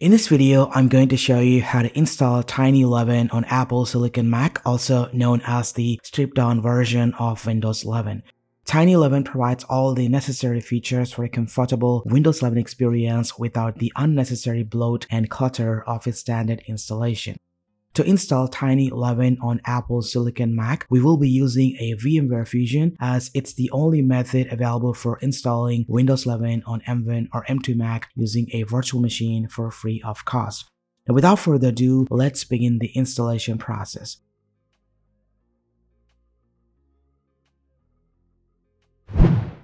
In this video, I'm going to show you how to install Tiny 11 on Apple Silicon Mac, also known as the stripped down version of Windows 11. Tiny 11 provides all the necessary features for a comfortable Windows 11 experience without the unnecessary bloat and clutter of its standard installation. To install Tiny 11 on Apple Silicon Mac, we will be using a VMware Fusion as it's the only method available for installing Windows 11 on M1 or M2 Mac using a virtual machine for free of cost. Now without further ado, let's begin the installation process.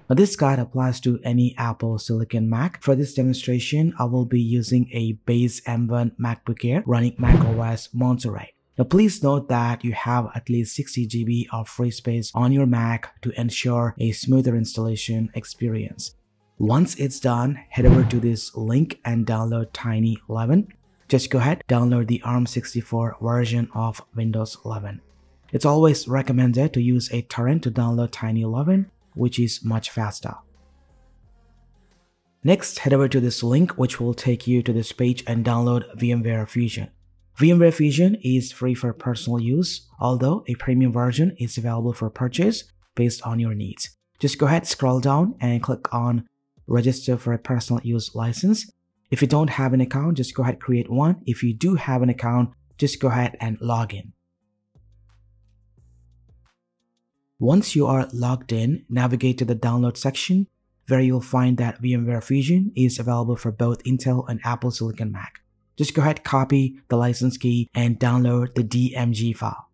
Now this guide applies to any Apple Silicon Mac. For this demonstration, I will be using a base M1 MacBook Air running macOS Monterey. Now please note that you have at least 60 GB of free space on your Mac to ensure a smoother installation experience. Once it's done, head over to this link and download Tiny 11. Just go ahead, download the ARM64 version of Windows 11. It's always recommended to use a torrent to download Tiny 11 which is much faster. Next, head over to this link which will take you to this page and download VMware Fusion. VMware Fusion is free for personal use, although a premium version is available for purchase based on your needs. Just go ahead, scroll down and click on register for a personal use license. If you don't have an account, just go ahead create one. If you do have an account, just go ahead and log in. Once you are logged in, navigate to the download section where you'll find that VMware Fusion is available for both Intel and Apple Silicon Mac. Just go ahead, copy the license key and download the DMG file.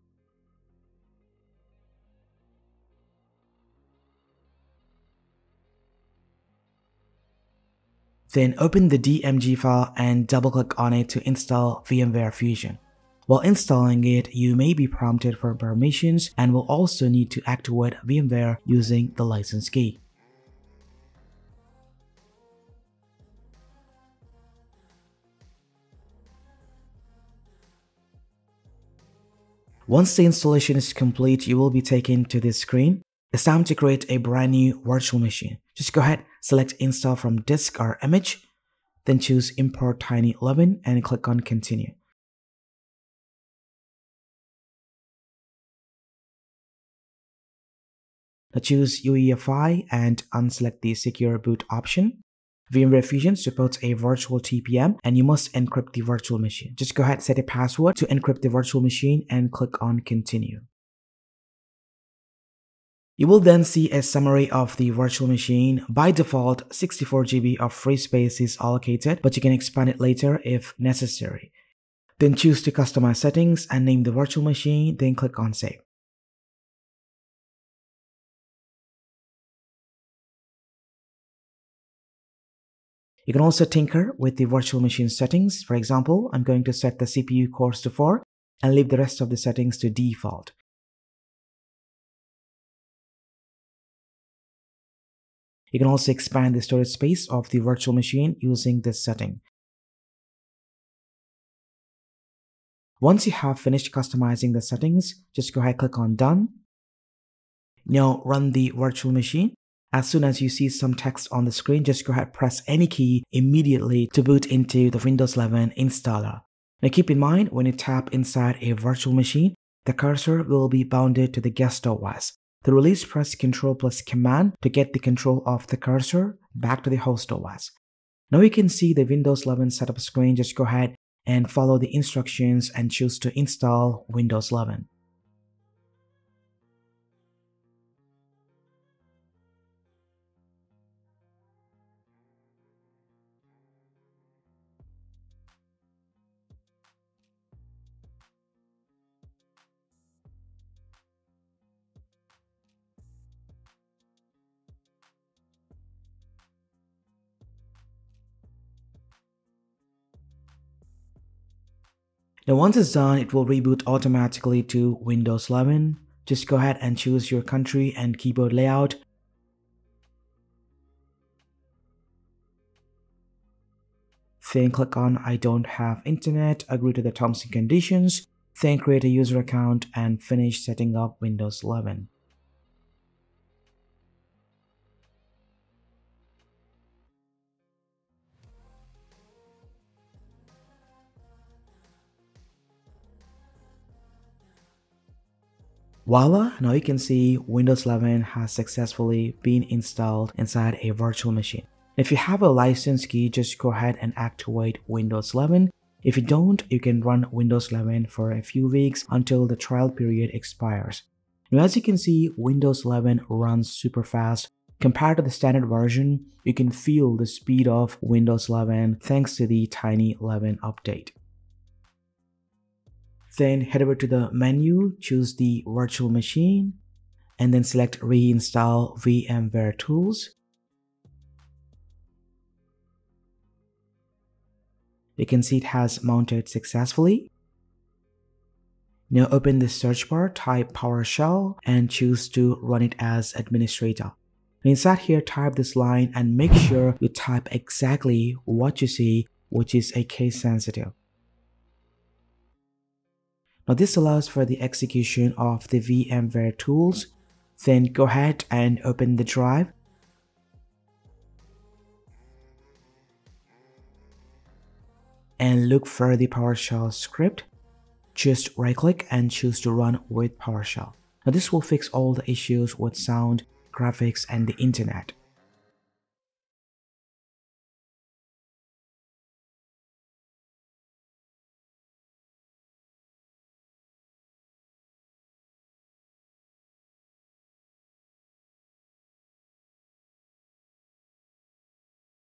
Then open the DMG file and double click on it to install VMware Fusion. While installing it, you may be prompted for permissions and will also need to activate VMware using the license key. Once the installation is complete, you will be taken to this screen. It's time to create a brand new virtual machine. Just go ahead, select install from disk or image, then choose import tiny 11 and click on continue. Now choose UEFI and unselect the Secure Boot option. VMware Fusion supports a virtual TPM and you must encrypt the virtual machine. Just go ahead set a password to encrypt the virtual machine and click on continue. You will then see a summary of the virtual machine. By default, 64 GB of free space is allocated, but you can expand it later if necessary. Then choose to customize settings and name the virtual machine, then click on save. You can also tinker with the virtual machine settings. For example, I'm going to set the CPU cores to 4 and leave the rest of the settings to default. You can also expand the storage space of the virtual machine using this setting. Once you have finished customizing the settings, just go ahead and click on done. Now run the virtual machine as soon as you see some text on the screen, just go ahead press any key immediately to boot into the Windows 11 installer. Now keep in mind, when you tap inside a virtual machine, the cursor will be bounded to the guest OS. To release, press Ctrl plus Command to get the control of the cursor back to the host OS. Now you can see the Windows 11 setup screen. Just go ahead and follow the instructions and choose to install Windows 11. Now once it's done, it will reboot automatically to Windows 11. Just go ahead and choose your country and keyboard layout. Then click on I don't have internet, agree to the terms and conditions, then create a user account and finish setting up Windows 11. Voila, now you can see Windows 11 has successfully been installed inside a virtual machine. If you have a license key, just go ahead and activate Windows 11. If you don't, you can run Windows 11 for a few weeks until the trial period expires. Now as you can see, Windows 11 runs super fast. Compared to the standard version, you can feel the speed of Windows 11 thanks to the Tiny 11 update. Then head over to the menu, choose the virtual machine, and then select reinstall VMware tools. You can see it has mounted successfully. Now open the search bar, type PowerShell, and choose to run it as administrator. Inside here, type this line and make sure you type exactly what you see, which is a case sensitive. Now this allows for the execution of the VMware tools. Then go ahead and open the drive. And look for the PowerShell script. Just right click and choose to run with PowerShell. Now this will fix all the issues with sound, graphics, and the internet.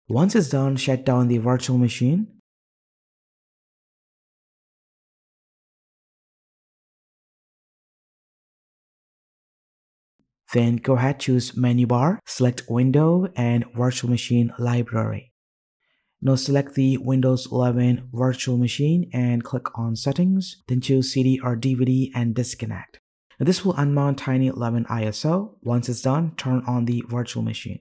Once it's done, shut down the virtual machine. Then go ahead choose menu bar, select window and virtual machine library. Now select the Windows 11 virtual machine and click on settings, then choose CD or DVD and disconnect. Now this will unmount Tiny 11 ISO. Once it's done, turn on the virtual machine.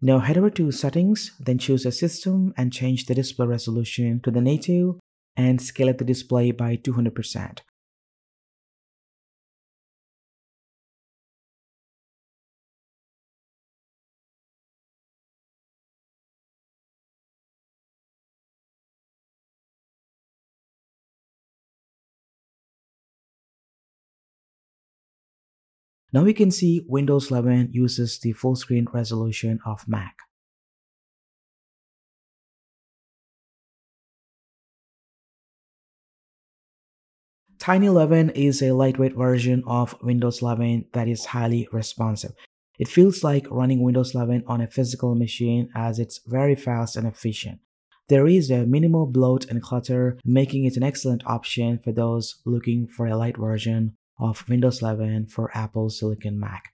Now head over to settings, then choose a system and change the display resolution to the native and scale up the display by 200%. Now we can see Windows 11 uses the full screen resolution of Mac. Tiny 11 is a lightweight version of Windows 11 that is highly responsive. It feels like running Windows 11 on a physical machine as it's very fast and efficient. There is a minimal bloat and clutter, making it an excellent option for those looking for a light version of Windows 11 for Apple Silicon Mac.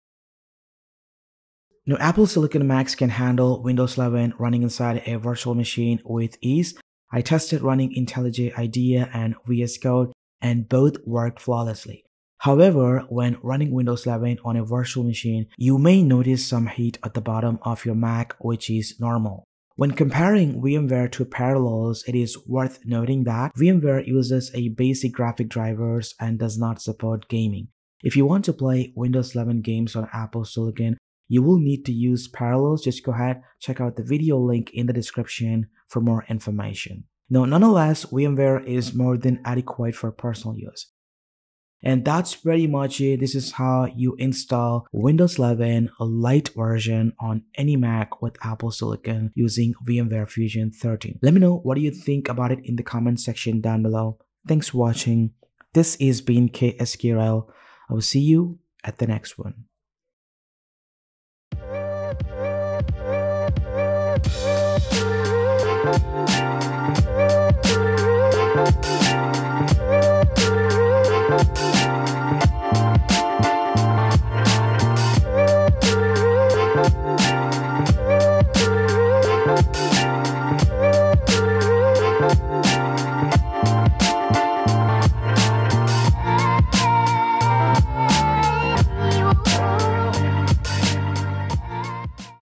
Now, Apple Silicon Macs can handle Windows 11 running inside a virtual machine with ease. I tested running IntelliJ IDEA and VS Code, and both worked flawlessly. However, when running Windows 11 on a virtual machine, you may notice some heat at the bottom of your Mac, which is normal. When comparing VMware to Parallels, it is worth noting that VMware uses a basic graphic drivers and does not support gaming. If you want to play Windows 11 games on Apple Silicon, you will need to use Parallels. Just go ahead, check out the video link in the description for more information. Now, nonetheless, VMware is more than adequate for personal use. And that's pretty much it. This is how you install Windows 11, a light version on any Mac with Apple Silicon using VMware Fusion 13. Let me know what do you think about it in the comment section down below. Thanks for watching. This is been Ksk Royal. I will see you at the next one.